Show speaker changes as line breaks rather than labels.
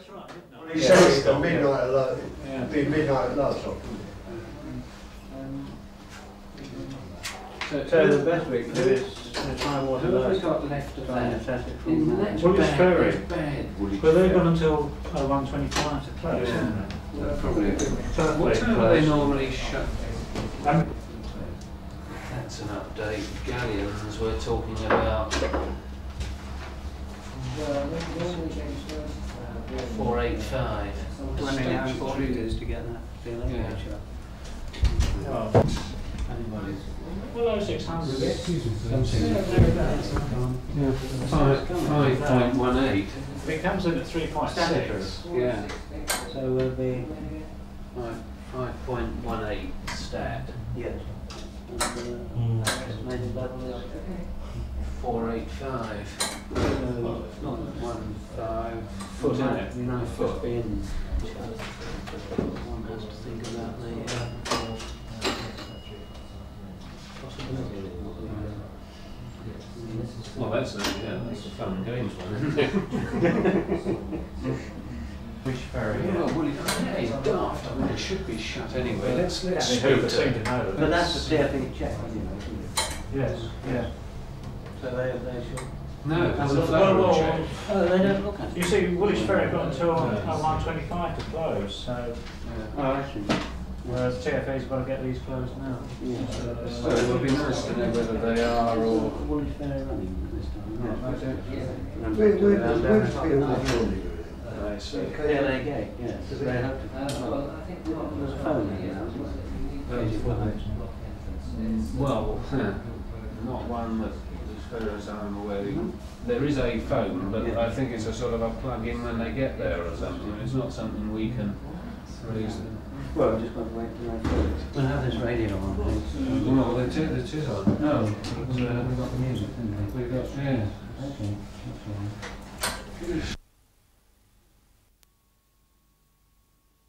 That's right.
Well, he the midnight.
Yeah.
Be midnight alert. Um,
so, so the best week, can the time was
Who have we got left of that?
Ferry. Well, they've gone until uh, 1.25 to close,
yeah.
haven't they?
What time do are they normally shut?
Um,
that's an update. Galleons we're talking about.
35. When to get that feeling
yeah.
Well, well,
600. Excuse 5.18.
It comes in at 3.6.
Yeah.
So we'll be
5.18 stat.
Yeah. 485.
Foot,
might-
innit?
We might
Foot.
just in. One has to think about the, uh, possibility of not being, uh,
Well, that's, a- yeah, that's a fun and games one, isn't it?
Which ferry?
Well, well, it- yeah, it's daft, I mean, it should be shut anyway, let's, let's
They
speak
Hoover
to.
to that.
But that's the TFE check anyway, isn't it?
Yes, yeah.
So they, they should.
No, that's a
Well,
flow
well,
check.
Oh, they don't look at it?
You see, Woolwich Ferry got until uh, one twenty-five to close, so,
Yeah.
Oh, I see.
whereas TFA's got to get these closed now.
Yeah.
So it would be nice to know whether they are or.
Woolwich Ferry running this time.
No, I don't.
Where, where, where's the field of Jordan?
Uh, I see.
Yeah, they gate, yeah, because they have to. There's a phone in there, isn't there?
Well, not one that, as far as I'm aware, there is a phone, but I think it's a sort of a plug-in when they get there or something. It's not something we can release.
Well, we've just got to wait till they close. We'll have this radio on, please.
Well, it is, it is on. No, uh,
We've got the music, haven't we?
we've got, yeah.
Okay, that's all right.